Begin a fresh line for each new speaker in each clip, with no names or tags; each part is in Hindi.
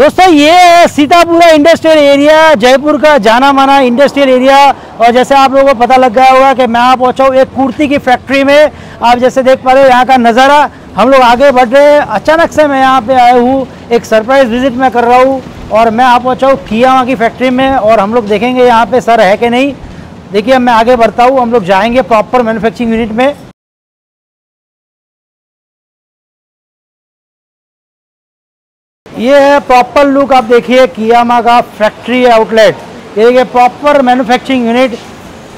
दोस्तों, ये सीतापुरा इंडस्ट्रियल एरिया, जयपुर का जाना माना इंडस्ट्रियल एरिया, और जैसे आप लोगों को पता लग गया होगा कि मैं पहुँचा हूँ एक कुर्ती की फैक्ट्री में। आप जैसे देख पा रहे हो, यहाँ का नज़ारा, हम लोग आगे बढ़ रहे हैं। अचानक से मैं यहाँ पे आया हूँ, एक सरप्राइज़ विज़िट मैं कर रहा हूँ, और मैं यहाँ पहुँचा हूँ कियामा की फैक्ट्री में, और हम लोग देखेंगे यहाँ पर सर है कि नहीं। देखिए मैं आगे बढ़ता हूँ, हम लोग जाएँगे प्रॉपर मैनुफैक्चरिंग यूनिट में। ये है प्रॉपर लुक आप देखिए कियामा का फैक्ट्री आउटलेट ये देखिए प्रॉपर मैन्युफैक्चरिंग यूनिट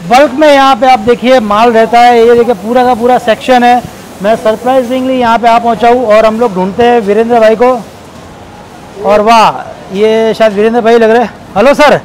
बल्क में यहाँ पे आप देखिए, माल रहता है। ये देखिए, पूरा का पूरा सेक्शन है। मैं सरप्राइजिंगली यहाँ पे आ पहुँचाऊँ और हम लोग ढूंढते हैं वीरेंद्र भाई को। और वाह, ये शायद वीरेंद्र भाई लग रहे हैं। हेलो सर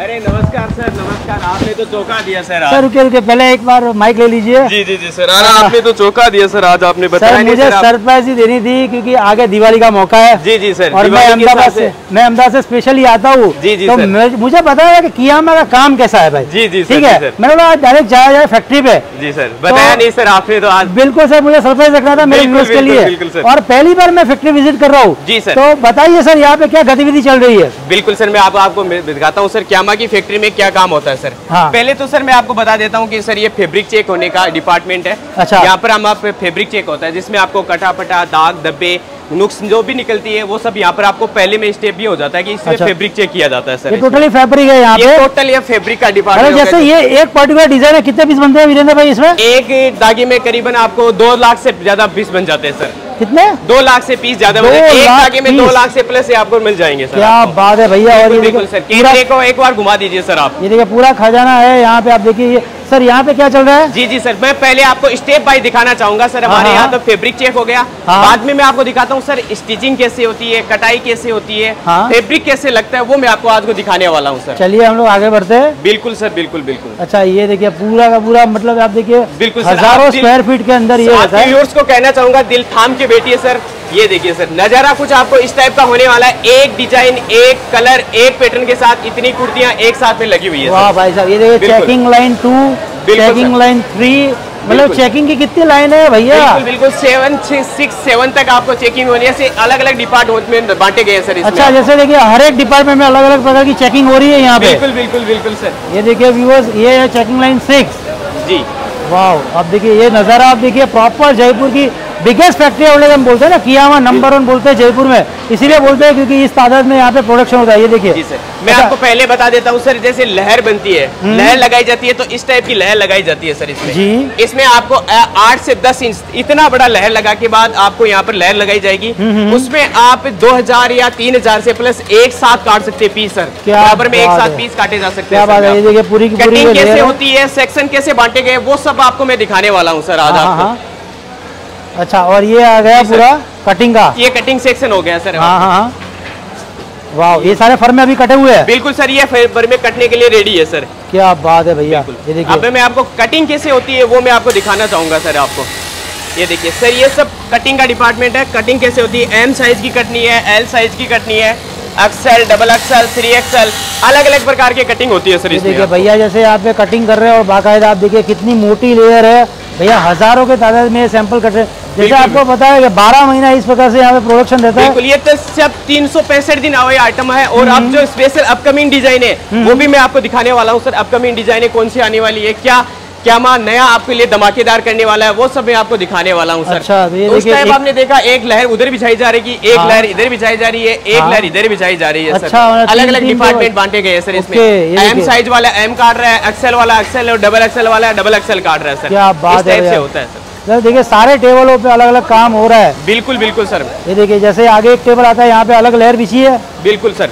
अरे नमस्कार सर नमस्कार। आपने तो चौका दिया सर
सर रुके रुके पहले एक बार माइक ले लीजिए।
जी जी जी सर अरे आपने तो चौका दिया सर आज आपने बताया
सर मुझे सरप्राइज़ ही देनी थी क्योंकि आगे दिवाली का मौका है।
जी जी सर
और मैं अहमदाबाद से मैं अहमदाबाद से स्पेशली आता हूँ।
जी, जी,
तो मुझे बताया है कि कियामा का काम कैसा है भाई।
जी, जी,
ठीक है?
सर।
मैंने बोला डायरेक्ट जाया जाए फैक्ट्री पे।
जी सर बताया नहीं सर आपने तो आज
बिल्कुल सर मुझे सरप्राइज़ रखना था मेरे व्यूअर्स के लिए। और पहली बार मैं फैक्ट्री विज़िट कर रहा हूँ।
जी, सर।
तो बताइए सर यहाँ पे क्या गतिविधि चल रही है?
बिल्कुल सर मैं आप, आपको मैं दिखाता हूँ सर क्यामा की फैक्ट्री में क्या काम होता है सर
हाँ।
पहले तो सर मैं आपको बता देता हूँ कि सर ये फैब्रिक चेक होने का डिपार्टमेंट है।
अच्छा।
यहाँ पर हम आप फैब्रिक चेक होता है जिसमें आपको कटा फटा दाग धब्बे नुक्स जो भी निकलती है वो सब यहाँ पर आपको पहले में स्टेप भी हो जाता है कि इसमें
अच्छा।
फैब्रिक चेक किया जाता है सर
ये टोटली फैब्रिक है यहाँ पे।
टोटल ये फैब्रिक का डिपार्टमेंट
जैसे ये एक पर्टिकुलर डिज़ाइन है कितने पीस बनते हैं वीरेंद्र भाई इसमें?
एक दागे में करीबन आपको दो लाख से ज़्यादा पीस बन जाते हैं सर
कितने?
दो लाख से पीस ज़्यादा। एक
लाख
में दो लाख से प्लस आपको मिल जाएँगे सर।
क्या बात है भैया और ये
बिल्कुल सर। कैमरे को एक बार घुमा दीजिए सर आप।
ये देखिए पूरा खजाना है यहाँ पे आप देखिए ये सर यहाँ पे क्या चल रहा है?
जी जी सर मैं पहले आपको स्टेप बाई दिखाना चाहूँगा सर
हाँ,
हमारे
हाँ।
यहाँ तो फेब्रिक चेक हो गया।
हाँ।
बाद में मैं आपको दिखाता हूँ सर स्टिचिंग कैसे होती है कटाई कैसे होती है फेब्रिक कैसे लगता है वो मैं आपको आज को दिखाने वाला हूँ सर।
चलिए हम लोग आगे बढ़ते हैं।
बिल्कुल सर बिल्कुल बिल्कुल।
अच्छा ये देखिए पूरा का पूरा मतलब आप देखिए
बिल्कुल
हज़ारों स्क्वायर फीट के अंदर ये है।
को कहना चाहूँगा दिल थाम के बैठिए सर। ये देखिए सर नज़ारा कुछ आपको इस टाइप का होने वाला है। एक डिज़ाइन एक कलर एक पैटर्न के साथ इतनी कुर्तियाँ एक साथ में लगी हुई है
वाह भाई साहब ये देखिए checking line two checking line three मतलब चेकिंग की कितनी लाइन है भैया?
बिल्कुल बिल्कुल सेवन सिक्स सेवन तक आपको चेकिंग होनी है। अलग अलग डिपार्टमेंट में बांटे गए हैं सर
अच्छा जैसे देखिए हर एक डिपार्टमेंट में अलग अलग प्रकार की चेकिंग हो रही है यहाँ पे।
बिल्कुल बिल्कुल बिल्कुल सर।
ये देखिए व्यूअर्स ये है चेकिंग लाइन सिक्स
जी।
वाह अब देखिए ये नज़ारा आप देखिए प्रॉपर जयपुर की बिगेस्ट फैक्ट्री आउटलेट हम बोलते हैं ना कियामा नंबर वन बोलते हैं जयपुर में। इसीलिए बोलते हैं क्योंकि इस तादाद में यहाँ पे प्रोडक्शन होता है ये देखिए।
मैं
अच्छा,
आपको पहले बता देता हूँ सर जैसे लहर बनती है लहर लगाई जाती है तो इस टाइप की लहर लगाई जाती है सर इसमें।
जी।
इसमें आपको आठ से दस इंच इतना बड़ा लहर लगा के बाद आपको यहाँ पर लहर लगाई जाएगी। उसमें आप 2000 या 3000 से प्लस एक साथ काट सकते हैं पीस सर।
क्या
बराबर में एक साथ पीस काटे जा सकते हैं
है पूरी।
कटिंग कैसे होती है सेक्शन कैसे बांटे गए वो सब आपको मैं दिखाने वाला हूँ सर आज
हाँ,
आपको।
हाँ, अच्छा और ये आ गया पूरा कटिंग का?
ये कटिंग सेक्शन हो गया सर।
हाँ हाँ हाँ। वाह ये सारे फर्म में अभी कटे हुए हैं?
बिल्कुल सर ये फाइबर में कटने के लिए रेडी है सर।
क्या बात है भैया ये
अब
देखिए
मैं आपको कटिंग कैसे होती है वो मैं आपको दिखाना चाहूँगा सर आपको। ये देखिए सर ये सब कटिंग का डिपार्टमेंट है। कटिंग कैसे होती है? एम साइज़ की कटनी है एल साइज़ की कटनी है। XL double XL three XL अलग अलग प्रकार की कटिंग होती है सर
ये देखिए भैया जैसे आप कटिंग कर रहे हैं और बाकायदा आप देखिए कितनी मोटी लेयर है। भैया हज़ारों के तादाद में सैंपल कट रहे हैं। जैसे आपको पता है कि 12 महीना इस प्रकार से यहाँ पे प्रोडक्शन रहता है।
ये तो सब तीन सौ पैंसठ दिन आवे आइटम है और अब जो स्पेशल अपकमिंग डिज़ाइन है वो भी मैं आपको दिखाने वाला हूँ सर। अपकमिंग डिज़ाइन कौन सी आने वाली है क्या क्या माँ नया आपके लिए धमाकेदार करने वाला है वो सब मैं आपको दिखाने वाला हूँ सर।
अच्छा, तो
तो उस टाइम
एक-
आपने देखा एक लहर उधर बिछाई जा रही है एक
हाँ।
लहर इधर बिछाई जा रही है एक
हाँ।
लहर इधर बिछाई जा रही है
अच्छा, मतलब
अलग अलग डिपार्टमेंट बांटे गए हैं सर इसमें। एम साइज़ वाला एम काट रहा है एक्सएल वाला एक्सएल और डबल एक्सएल वाला डबल एक्सएल काट रहा है सर।
क्या बात
इस
है
टाइप से होता है सर
देखिए सारे टेबलों पे अलग अलग काम हो रहा है।
बिल्कुल बिल्कुल सर।
ये देखिए जैसे आगे एक टेबल आता है यहाँ पे अलग लेयर बिछी है।
बिल्कुल सर।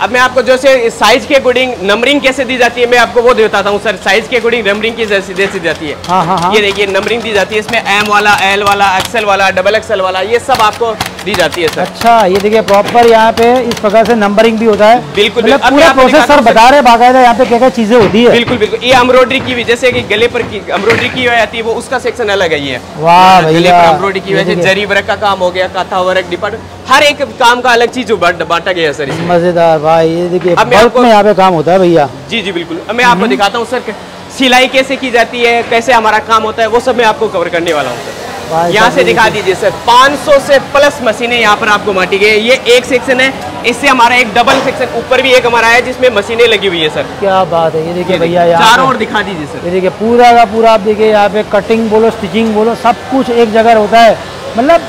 अब मैं आपको जैसे साइज़ के अकॉर्डिंग नंबरिंग कैसे दी जाती है मैं आपको वो देता हूँ सर। साइज़ के अकॉर्डिंग नंबरिंग की जैसे जैसी जाती है।
हाँ हाँ हाँ।
ये देखिए नंबरिंग दी जाती है इसमें एम वाला एल वाला एक्सएल वाला डबल एक्सएल वाला ये सब आपको दी जाती है सर
अच्छा ये देखिए प्रॉपर यहाँ पे इस प्रकार से नंबरिंग भी होता है।
बिल्कुल,
मतलब
बिल्कुल।
पूरा प्रोसेस सर बता रहे बाकायदा यहाँ पे क्या क्या चीज़ें होती है।
बिल्कुल बिल्कुल। ये एम्ब्रॉयडरी की भी जैसे कि गले पर की एम्ब्रॉयडरी की आती है वो उसका सेक्शन अलग है
वाह
गले पर एम्ब्रॉयडरी की वजह जरी वर्क का काम हो गया काथा वर्क डिपार्टमेंट हर एक काम का अलग चीज़ बांटा गया सर
मज़ेदार भाई ये देखिए यहाँ पे काम होता है भैया।
जी जी बिल्कुल। मैं आपको दिखाता हूँ सर सिलाई कैसे की जाती है कैसे हमारा काम होता है वो सब मैं आपको कवर करने वाला हूँ सर यहाँ से दिखा दीजिए सर 500 से प्लस मशीनें यहाँ पर आपको माटी गई ये एक सेक्शन है इससे हमारा एक डबल सेक्शन ऊपर भी एक हमारा है जिसमें मशीनें लगी हुई है सर।
क्या बात है ये देखिए भैया
चारों ओर दिखा दीजिए सर।
ये देखिए पूरा का पूरा आप देखिए यहाँ पे कटिंग बोलो स्टिचिंग बोलो सब कुछ एक जगह होता है। मतलब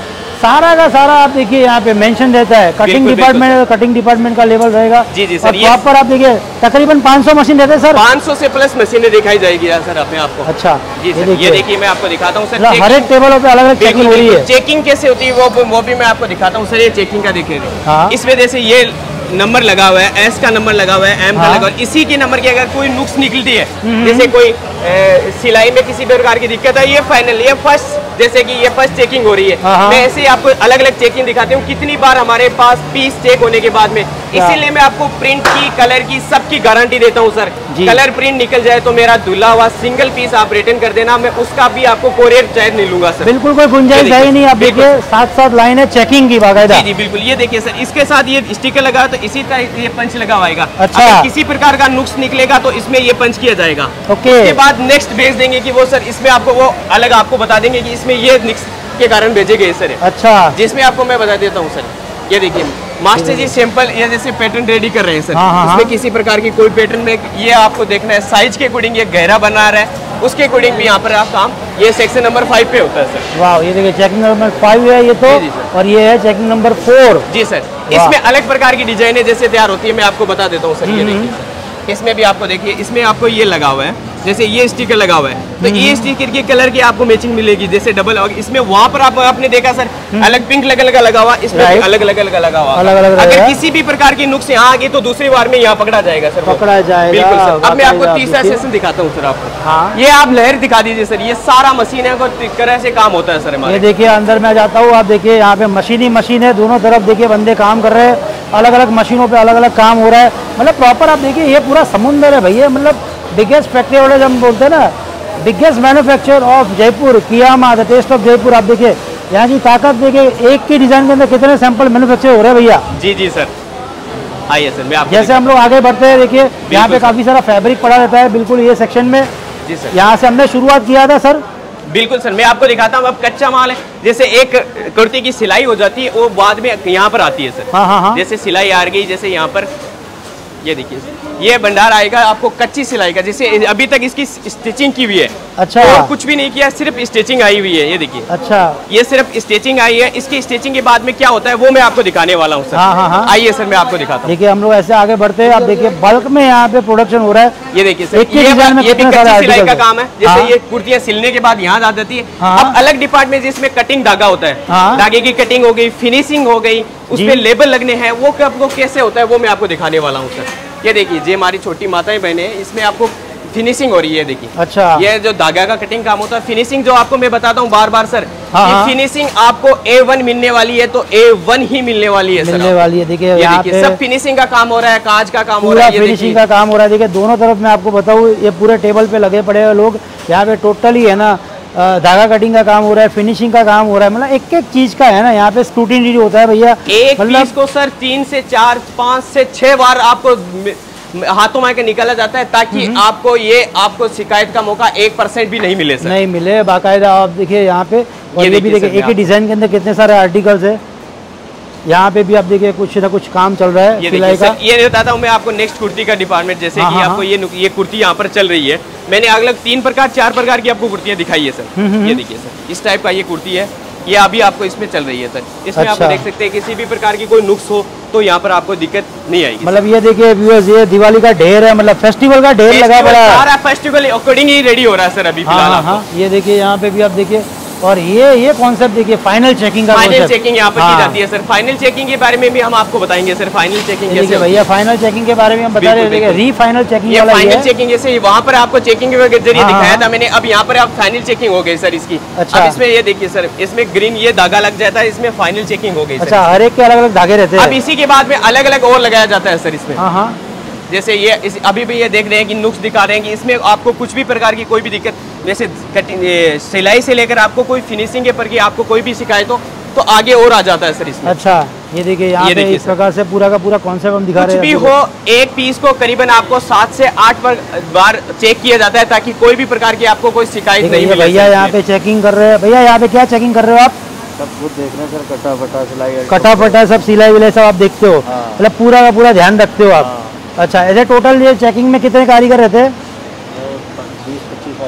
सारा का सारा आप देखिए यहाँ पे मेंशन रहता है। कटिंग डिपार्टमेंट कटिंग डिपार्टमेंट का लेवल रहेगा।
जी, जी, सर, यहाँ
पर आप देखिए तकरीबन 500 मशीन रहते हैं सर
500 से प्लस मशीनें दिखाई जाएगी यहाँ सर अपने आपको।
अच्छा
जी सर ये
देखिए।
मैं आपको दिखाता हूँ सर
हर एक टेबलों पे अलग अलग चेकिंग हो रही है।
चेकिंग कैसे होती है वो वो भी मैं आपको दिखाता हूँ सर ये चेकिंग का देखिए।
हाँ।
इसमें जैसे ये नंबर लगा हुआ है एस का नंबर लगा हुआ है एम का
हाँ।
लगा हुआ है इसी के नंबर की अगर कोई नुक्स निकलती है जैसे कोई ए, सिलाई में किसी प्रकार की दिक्कत है ये फाइनल ये फ़र्स्ट जैसे कि ये फ़र्स्ट चेकिंग हो रही है
हाँ, हाँ।
मैं ऐसे ही आपको अलग अलग चेकिंग दिखाती हूँ कितनी बार हमारे पास पीस चेक होने के बाद में? इसीलिए मैं आपको प्रिंट की कलर की सबकी गारंटी देता हूँ सर कलर प्रिंट निकल जाए तो मेरा धुला हुआ सिंगल पीस आप रिटर्न कर देना मैं उसका भी आपको कोरियर चार्ज नहीं लूँगा सर
बिल्कुल कोई गुंजाइश है नहीं आप देखिए साथ साथ लाइन है चेकिंग की बाकायदा.
जी जी बिल्कुल. ये देखिए सर इसके साथ ये स्टिकर लगा तो इसी तरह ये पंच लगा होगा
अच्छा।
किसी प्रकार का नुक्स निकलेगा तो इसमें ये पंच किया जाएगा.
ओके।
उसके बाद नेक्स्ट भेज देंगे कि वो सर इसमें आपको वो अलग आपको बता देंगे की इसमें ये निक्स के कारण भेजे गए सर
अच्छा.
जिसमें आपको मैं बता देता हूँ सर ये देखिए. मास्टर जी सिंपल ये जैसे पैटर्न रेडी कर रहे हैं सर
हाँ, हाँ,
इसमें
हाँ।
किसी प्रकार की कोई पैटर्न में ये आपको देखना है। साइज़ के अकॉर्डिंग ये गहरा बना रहा है। उसके अकॉर्डिंग भी यहाँ पर आप काम ये सेक्शन नंबर फाइव पे होता है सर
वाह ये देखिए चेकिंग नंबर फाइव है ये तो। और ये है चेकिंग नंबर फोर
जी सर इसमें अलग प्रकार की डिजाइनें जैसे तैयार होती है मैं आपको बता देता हूँ सर ये देखिए इसमें भी आपको देखिए इसमें आपको ये लगा हुआ है। जैसे ये स्टिकर लगा हुआ है। तो ये स्टिकर के कलर की आपको मैचिंग मिलेगी जैसे डबल इसमें वहाँ पर आप आपने देखा सर अलग पिंक लगा लगा लगा हुआ इसमें
Right.
अलग अलग लगा लगा हुआ।
अलग-अलग
अगर
रहेगा।
किसी भी प्रकार की नुक्स यहाँ आ गई तो दूसरी बार में यहाँ पकड़ा जाएगा सर
पकड़ा जाएगा,
बिल्कुल सर अब मैं आपको तीसरा सेशन दिखाता हूँ सर आपको।
हाँ।
ये आप लहर दिखा दीजिए सर ये सारा मशीन है तरह से काम होता है सर
ये
हमारे
देखिए अंदर में जाता हूँ आप देखिए यहाँ पे मशीन ही मशीन है दोनों तरफ़ देखिए बंदे काम कर रहे हैं अलग अलग मशीनों पे अलग अलग काम हो रहा है। मतलब प्रॉपर आप देखिए ये पूरा समुंदर है भैया मतलब बिगेस्ट फैक्ट्री वाले जब हम बोलते हैं ना बिगेस्ट मैन्युफैक्चर ऑफ़ जयपुर कियामा द टेस्ट ऑफ़ जयपुर आप देखिए यहाँ की ताकत देखिए एक की डिज़ाइन के अंदर कितने सैंपल मैन्युफैक्चर हो रहे हैं भैया?
जी जी सर। आइए सर मैं आपको
जैसे हम लोग आगे बढ़ते हैं देखिए यहाँ पे काफ़ी सारा फैब्रिक पड़ा रहता है बिल्कुल ये सेक्शन में।
जी सर।
यहाँ से हमने शुरुआत किया था सर।
बिल्कुल सर मैं आपको दिखाता हूँ अब कच्चा माल है। जैसे एक कुर्ती की सिलाई हो जाती है वो बाद में यहाँ पर आती है सर।
हाँ हाँ हाँ।
जैसे सिलाई आ गई जैसे यहाँ पर ये देखिए ये भंडार आएगा आपको कच्ची सिलाई का जैसे अभी तक इसकी स्टिचिंग की हुई है।
अच्छा।
और कुछ भी नहीं किया सिर्फ़ स्टिचिंग आई हुई है ये देखिए।
अच्छा।
ये सिर्फ़ स्टिचिंग आई है इसकी स्टिचिंग के बाद में क्या होता है वो मैं आपको दिखाने वाला हूँ सर।
हाँ, हाँ, हाँ।
आइए सर मैं आपको दिखाता हूँ।
देखिए हम लोग ऐसे आगे बढ़ते हैं आप देखिए बल्क में यहाँ पे प्रोडक्शन हो रहा है।
ये देखिए सर ये भी कच्ची सिलाई का काम है। जैसे। ये कुर्तियाँ सिलने के बाद यहाँ आ जाती है। अब अलग डिपार्टमेंट जिसमें कटिंग धागा होता हाँ। धागे की कटिंग हो गई फिनिशिंग हो गई उस
जी।
पे लेबल लगने हैं वो कब वो कैसे होता है वो मैं आपको दिखाने वाला हूँ सर ये देखिए ये हमारी छोटी माताएँ बहनें हैं, इसमें आपको फिनिशिंग हो रही है देखिए
अच्छा
ये जो धागा का कटिंग काम होता है फिनिशिंग जो आपको मैं बताता हूँ बार बार सर
हाँ,
ये
हाँ।
फिनिशिंग आपको ए वन मिलने वाली है तो ए वन ही मिलने वाली है मिलने सर
मिलने वाली है देखिए
देखिए सब फिनिशिंग का काम हो रहा है कांच का काम हो रहा है
फिनिशिंग का काम हो रहा है देखिए दोनों तरफ़ मैं आपको बताऊँ ये पूरे टेबल पे लगे पड़े हुए लोग यहाँ पे टोटली है ना धागा कटिंग का काम हो रहा है फिनिशिंग का काम हो रहा है मतलब एक एक चीज़ का है ना यहाँ पे स्क्रूटिनी होता है भैया।
एक
मतलब
पीस को सर तीन से चार पाँच से छह बार आपको हाथों में के निकाला जाता है ताकि आपको ये आपको शिकायत का मौका एक परसेंट भी नहीं मिले सर
नहीं मिले बाकायदा आप देखिए यहाँ पे और
ये
ये भी
देखिए
एक ही डिज़ाइन के अंदर कितने सारे आर्टिकल्स है। यहाँ पे भी आप देखिए कुछ ना कुछ काम चल रहा है
ये
सिलाई का।
सर ये बताता हूँ मैं आपको नेक्स्ट कुर्ती का डिपार्टमेंट जैसे
हाँ,
कि
हाँ,
आपको ये ये कुर्ती यहाँ पर चल रही है। मैंने अलग तीन प्रकार चार प्रकार की आपको कुर्तियाँ दिखाई है
हम्म,
सर ये देखिए सर। इस टाइप का ये कुर्ती है। ये अभी आपको इसमें चल रही है सर। इसमें आपको
अच्छा।
देख सकते हैं किसी भी प्रकार की कोई नुक्स हो तो यहाँ पर आपको दिक्कत नहीं आएगी
मतलब ये देखिए व्यूअर्स ये दिवाली का ढेर है मतलब फेस्टिवल का ढेर लगा पड़ा है।
सारा फेस्टिवल अकॉर्डिंग ही रेडी हो रहा है सर अभी
हाँ हाँ हाँ। ये देखिए यहाँ पे भी आप देखिए और ये ये कॉन्सेप्ट देखिए फाइनल चेकिंग का
फाइनल चेकिंग यहाँ पर
हाँ,
की जाती है सर फाइनल चेकिंग के बारे में भी हम आपको बताएँगे सर फाइनल चेकिंग कैसे।
भैया फाइनल चेकिंग के बारे में हम बता रहे हैं। री फाइनल चेकिंग वाला
फाइनल चेकिंग जैसे वहाँ पर आपको चेकिंग के ज़रिए
हाँ,
दिखाया
हाँ।
था मैंने अब यहाँ पर आप फाइनल चेकिंग हो गई सर इसकी।
अच्छा।
इसमें ये देखिए सर इसमें ग्रीन ये धागा लग जाता है इसमें फाइनल चेकिंग हो गई
अच्छा हर एक के अलग अलग धागे रहते हैं।
अब इसी के बाद में अलग अलग और लगाया जाता है सर इसमें।
हाँ।
जैसे ये इस, अभी भी ये देख रहे हैं कि नुक्स दिखा रहे हैं कि इसमें आपको कुछ भी प्रकार की कोई भी दिक्कत जैसे सिलाई से लेकर आपको कोई फिनिशिंग के पर की आपको कोई भी शिकायत हो तो आगे और आ जाता है सर इसमें।
अच्छा ये देखिए यहाँ
ये
पे
देखिए
इस प्रकार से पूरा का पूरा कॉन्सेप्ट हम दिखा
कुछ
रहे
भी
हो
एक पीस को करीबन आपको सात से आठ बार चेक किया जाता है ताकि कोई भी प्रकार की आपको कोई शिकायत नहीं मिले
भैया यहाँ पे चेकिंग कर रहे हैं। भैया यहाँ पे क्या चेकिंग कर रहे हो आप?
सब कुछ देख रहे हैं सर कटा फटा सिलाई।
कटा फटा सब सिलाई विलाई सब आप देखते हो।
हाँ।
मतलब पूरा का पूरा ध्यान रखते हो आप। अच्छा ऐसे टोटल ये चेकिंग में कितने कारीगर रहते हैं?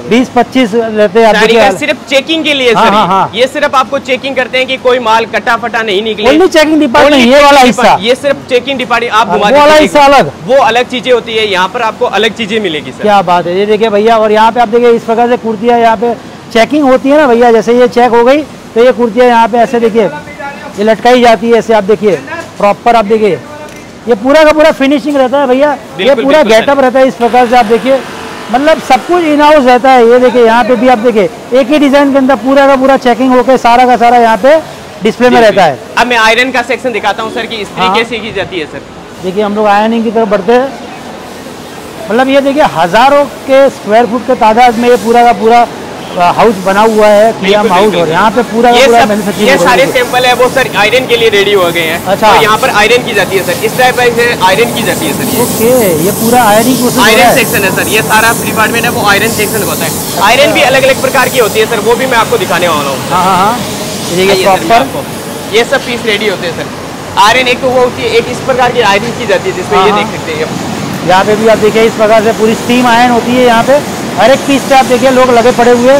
बीस पच्चीस
रहते हैं
सिर्फ़ चेकिंग के लिए
हाँ, हाँ, हाँ।
ये सिर्फ़ आपको चेकिंग करते हैं कि कोई माल कटा फटा नहीं निकले।
ओनली चेकिंग डिपार्टमेंट ये वाला हिस्सा।
ये सिर्फ़ चेकिंग डिपार्टमेंट आप
हाँ,
घुमा
वाला हिस्सा अलग।
वो अलग चीज़ें होती है यहाँ पर आपको अलग चीज़ें मिलेगी सर
क्या बात है ये देखिए भैया और यहाँ पे आप देखिए इस प्रकार से कुर्तियाँ यहाँ पे चेकिंग होती है ना भैया जैसे ये चेक हो गई तो ये कुर्तियाँ यहाँ पे ऐसे देखिए ये लटकाई जाती है ऐसे आप देखिए प्रॉपर आप देखिए। ये पूरा का पूरा फिनिशिंग रहता है भैया। ये पूरा गेटअप रहता है इस प्रकार से आप देखिए। मतलब सब कुछ इन हाउस रहता है ये देखिए यहाँ पे भी आप देखिए एक ही डिज़ाइन के अंदर पूरा का पूरा चेकिंग होकर सारा का सारा यहाँ पे डिस्प्ले में रहता है।
अब मैं आयरन का सेक्शन दिखाता हूँ सर कि इस
हाँ।
तरीके से की जाती है सर।
देखिए हम लोग आयरनिंग की तरफ़ बढ़ते हैं। मतलब ये देखिए हज़ारों के स्क्वायर फुट के तादाद में ये पूरा का पूरा हाउस बना हुआ है
बिल्कुल,
हाउस और यहाँ पे पूरा
ये
पूरा
सब ये सारे। सैंपल है वो सर आयरन के लिए रेडी हो गए हैं।
अच्छा।
तो यहाँ पर आयरन की जाती है सर। इस टाइप से आयरन की जाती है सर।
ओके ये पूरा प्रोसेस
आयरन सेक्शन है। सर। ये सारा डिपार्टमेंट है वो आयरन सेक्शन होता है। आयरन भी अलग अलग प्रकार की होती है सर। वो भी मैं आपको दिखाने वाला हूँ।
हाँ हाँ हाँ। ये
सर, आपको- ये सब पीस रेडी होते हैं सर। आयरन एक तो वो होती है एक इस प्रकार की आयरन की जाती है जिसमें
हाँ,
ये
हाँ।
देख सकते हैं
यहाँ पे भी आप देखिए इस प्रकार से पूरी स्टीम आयन होती है यहाँ पे। हर एक पीस पे आप देखिए लोग लगे पड़े हुए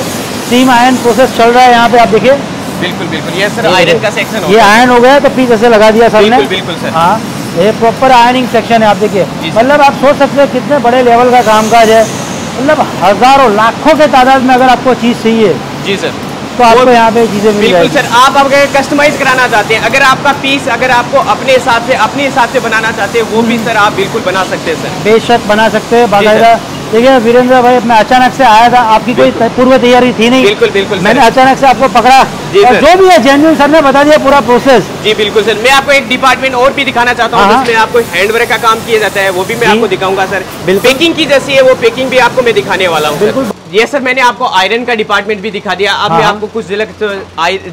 सीम आयन प्रोसेस चल रहा है यहाँ पे आप देखिए।
बिल्कुल बिल्कुल। ये सर आयरन का सेक्शन
ये आयन हो गया तो पीस ऐसे लगा दिया सर
ने बिल्कुल सर।
हाँ ये प्रॉपर आयनिंग सेक्शन है आप देखिए। मतलब आप सोच सकते हैं कितने बड़े लेवल का कामकाज है। मतलब हज़ारों लाखों के तादाद में अगर आपको चीज़ चाहिए।
जी सर।
तो आपको यहाँ पे चीज़ें मिल
बिल्कुल सर आप अगर कस्टमाइज कराना चाहते हैं अगर आपका पीस अगर आपको अपने हिसाब से अपने हिसाब से बनाना चाहते हैं वो भी सर आप बिल्कुल बना सकते हैं सर।
बेशक बना सकते हैं बाकायदा। देखिए वीरेंद्र भाई मैं अचानक से आया था आपकी कोई पूर्व तैयारी थी नहीं।
बिल्कुल बिल्कुल
मैंने अचानक से आपको पकड़ा।
जी,
और। जो भी है जेन्युइन सर ने बता दिया पूरा प्रोसेस
जी बिल्कुल सर। मैं आपको एक डिपार्टमेंट और भी दिखाना चाहता हूँ
हाँ, हाँ।
जिसमें आपको हैंडवर्क का काम किया जाता है वो भी मैं आपको दिखाऊँगा सर। पैकिंग की जैसी है वो पैकिंग भी आपको मैं दिखाने वाला हूँ
बिल्कुल।
ये सर मैंने आपको आयरन का डिपार्टमेंट भी दिखा दिया। अब
हाँ,
मैं
हाँ।
आपको कुछ झलक तो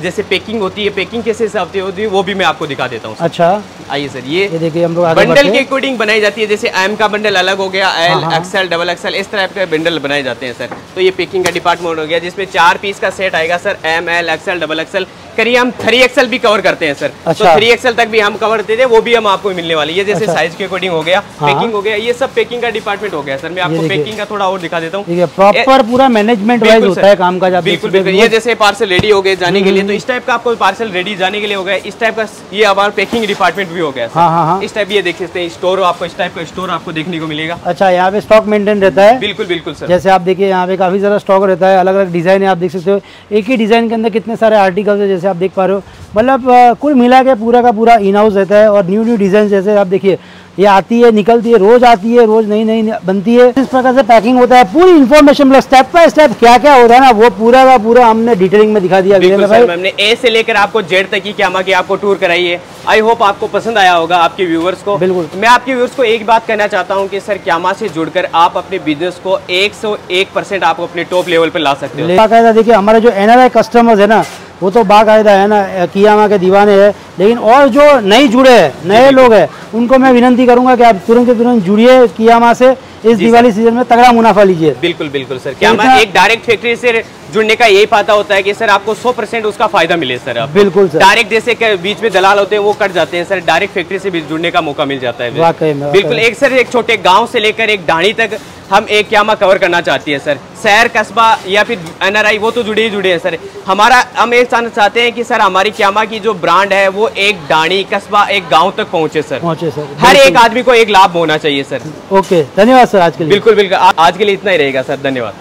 जैसे पैकिंग होती है पैकिंग कैसे हिसाब से होती है वो भी मैं आपको दिखा देता हूँ
अच्छा।
आइए सर ये
ये देखिए हम लोग
बंडल के अकॉर्डिंग बनाई जाती है जैसे एम का बंडल अलग हो गया एल। एक्सएल डबल एक्सएल इस तरह के बंडल बनाए जाते हैं सर तो ये पैकिंग का डिपार्टमेंट हो गया जिसमें चार पीस का सेट आएगा sir M L XL double XL करिए हम थ्री एक्सएल भी कवर करते हैं सर अच्छा। तो
अच्छा।
थ्री एक्सएल तक भी हम कवर करते थे वो भी हम आपको मिलने वाली है जैसे
अच्छा।
साइज़ के अकॉर्डिंग हो गया
हाँ।
पैकिंग हो गया ये सब पैकिंग का डिपार्टमेंट हो गया सर मैं आपको। पैकिंग का थोड़ा और दिखा देता हूँ
प्रॉपर पूरा मैनेजमेंट वाइज होता है काम का
बिल्कुल बिल्कुल ये जैसे पार्सल रेडी हो गए जाने के लिए तो इस टाइप का आपको पार्सल रेडी जाने के लिए हो गया इस टाइप का ये हमारा पैकिंग डिपार्टमेंट भी हो गया।
हाँ, हाँ, हाँ।
इस टाइप ये देख सकते हैं स्टोर आपको इस टाइप का स्टोर आपको देखने को मिलेगा
अच्छा यहाँ पे स्टॉक मेंटेन रहता है
बिल्कुल बिल्कुल सर
जैसे आप देखिए यहाँ पे काफ़ी सारा स्टॉक रहता है अलग अलग डिज़ाइन है आप देख सकते हो एक ही डिज़ाइन के अंदर कितने सारे आर्टिकल्स है जैसे आप देख पा रहे हो। मतलब कुल मिला के पूरा का पूरा इन हाउस रहता है और न्यू न्यू डिज़ाइन जैसे आप देखिए ये आती है निकलती है रोज आती है रोज नई नई बनती है। इस प्रकार से पैकिंग होता है। पूरी इन्फॉर्मेशन मतलब स्टेप बाय स्टेप क्या क्या होता है ना वो पूरा का पूरा हमने डिटेलिंग में दिखा दिया। भाई
हमने ए से लेकर आपको जेड तक की क्या की आपको टूर कराई है। आई होप आपको पसंद आया होगा आपके व्यूवर्स को।
बिल्कुल।
मैं आपके व्यूवर्स को एक बात कहना चाहता हूँ कि सर क्यामा से जुड़कर आप अपने बिज़नेस को एक परसेंट आप अपने टॉप लेवल पर ला सकते हो।
देखिए हमारे जो एनआरआई कस्टमर्स है ना वो तो बाकायदा है ना कियामा के दीवाने हैं। लेकिन और जो नए जुड़े हैं नए लोग हैं उनको मैं विनंती करूँगा कि आप तुरंत के तुरंत जुड़िए कियामा से। इस दिवाली सीज़न में तगड़ा मुनाफा लीजिए।
बिल्कुल बिल्कुल सर। क्या
इतना-
एक डायरेक्ट फैक्ट्री से जुड़ने का यही फ़ायदा होता है कि सर आपको 100 परसेंट उसका फ़ायदा मिले सर आप
बिल्कुल सर।
डायरेक्ट जैसे बीच में दलाल होते हैं वो कट जाते हैं सर। डायरेक्ट फैक्ट्री से भी जुड़ने का मौका मिल जाता है।
वाकई में,
बिल्कुल एक सर एक छोटे गाँव से लेकर एक डाणी तक हम एक क्यामा कवर करना चाहती है सर। शहर कस्बा या फिर एनआरआई वो तो जुड़े ही जुड़े हैं सर। हमारा हम एक चाहते हैं कि सर हमारी क्यामा की जो ब्रांड है वो एक डाणी कस्बा एक गाँव तक पहुँचे सर।
पहुँचे सर।
हर एक आदमी को एक लाभ होना चाहिए सर।
ओके धन्यवाद सर आज के लिए।
बिल्कुल बिल्कुल। आज के लिए इतना ही रहेगा सर। धन्यवाद।